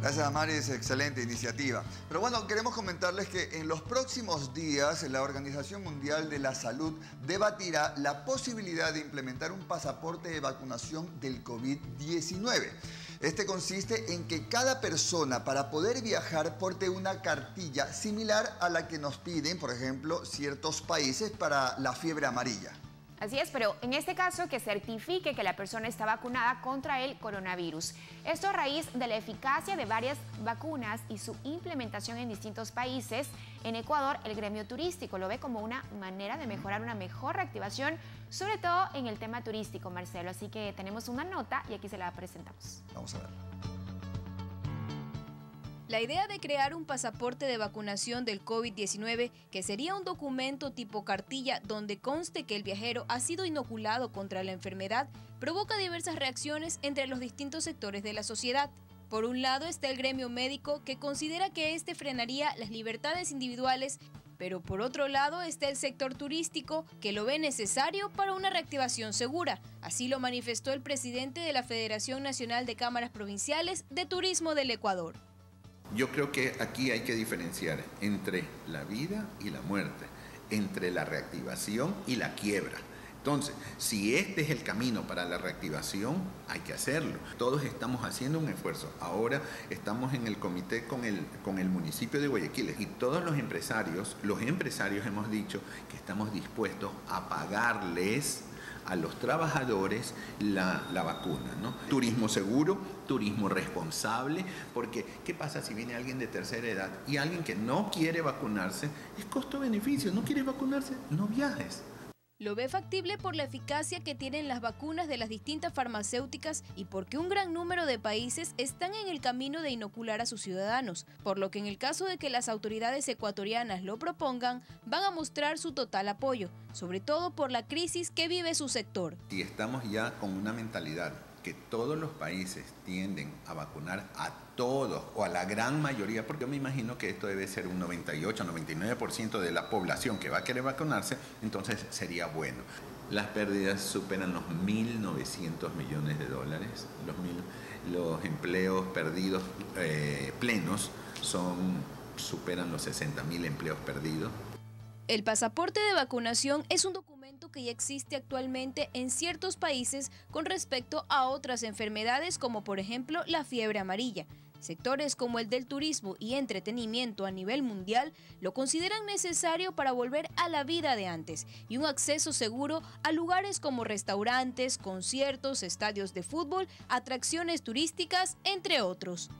Gracias, Amaris. Excelente iniciativa. Pero bueno, queremos comentarles que en los próximos días la Organización Mundial de la Salud debatirá la posibilidad de implementar un pasaporte de vacunación del COVID-19. Este consiste en que cada persona para poder viajar porte una cartilla similar a la que nos piden, por ejemplo, ciertos países para la fiebre amarilla. Así es, pero en este caso que certifique que la persona está vacunada contra el coronavirus. Esto a raíz de la eficacia de varias vacunas y su implementación en distintos países. En Ecuador, el gremio turístico lo ve como una manera de mejorar una mejor reactivación, sobre todo en el tema turístico, Marcelo. Así que tenemos una nota y aquí se la presentamos. Vamos a ver. La idea de crear un pasaporte de vacunación del COVID-19, que sería un documento tipo cartilla donde conste que el viajero ha sido inoculado contra la enfermedad, provoca diversas reacciones entre los distintos sectores de la sociedad. Por un lado está el gremio médico que considera que este frenaría las libertades individuales, pero por otro lado está el sector turístico que lo ve necesario para una reactivación segura. Así lo manifestó el presidente de la Federación Nacional de Cámaras Provinciales de Turismo del Ecuador. Yo creo que aquí hay que diferenciar entre la vida y la muerte, entre la reactivación y la quiebra. Entonces, si este es el camino para la reactivación, hay que hacerlo. Todos estamos haciendo un esfuerzo. Ahora estamos en el comité con el, con el municipio de Guayaquil y todos los empresarios, los empresarios hemos dicho que estamos dispuestos a pagarles a los trabajadores la, vacuna. ¿no? Turismo seguro, turismo responsable, porque ¿qué pasa si viene alguien de tercera edad y alguien que no quiere vacunarse? Es costo-beneficio, no quiere vacunarse, no viajes. Lo ve factible por la eficacia que tienen las vacunas de las distintas farmacéuticas y porque un gran número de países están en el camino de inocular a sus ciudadanos, por lo que en el caso de que las autoridades ecuatorianas lo propongan, van a mostrar su total apoyo, sobre todo por la crisis que vive su sector. Y estamos ya con una mentalidad que todos los países tienden a vacunar a todos o a la gran mayoría, porque yo me imagino que esto debe ser un 98, 99% de la población que va a querer vacunarse, entonces sería bueno. Las pérdidas superan los 1.900 millones de dólares, los, empleos perdidos eh, plenos son, superan los 60.000 empleos perdidos. El pasaporte de vacunación es un documento que ya existe actualmente en ciertos países con respecto a otras enfermedades como por ejemplo la fiebre amarilla. Sectores como el del turismo y entretenimiento a nivel mundial lo consideran necesario para volver a la vida de antes y un acceso seguro a lugares como restaurantes, conciertos, estadios de fútbol, atracciones turísticas, entre otros.